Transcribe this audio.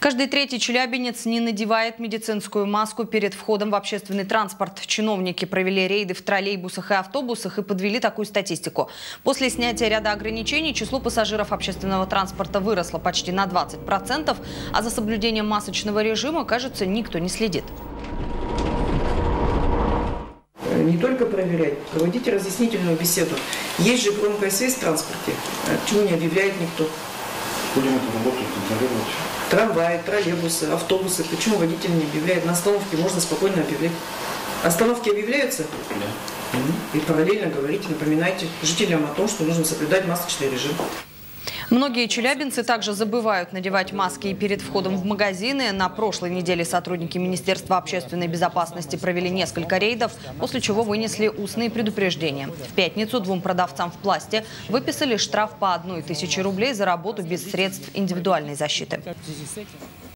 Каждый третий челябинец не надевает медицинскую маску перед входом в общественный транспорт. Чиновники провели рейды в троллейбусах и автобусах и подвели такую статистику. После снятия ряда ограничений число пассажиров общественного транспорта выросло почти на 20%, а за соблюдением масочного режима, кажется, никто не следит. не только проверять, проводите разъяснительную беседу. Есть же громкая связь в транспорте. Почему не объявляет никто? Будем это работать, контролировать. Трамваи, троллейбусы, автобусы. Почему водитель не объявляет? На остановке можно спокойно объявлять. Остановки объявляются? Да. И параллельно говорите, напоминайте жителям о том, что нужно соблюдать масочный режим. Многие челябинцы также забывают надевать маски и перед входом в магазины. На прошлой неделе сотрудники Министерства общественной безопасности провели несколько рейдов, после чего вынесли устные предупреждения. В пятницу двум продавцам в пласте выписали штраф по одной тысяче рублей за работу без средств индивидуальной защиты.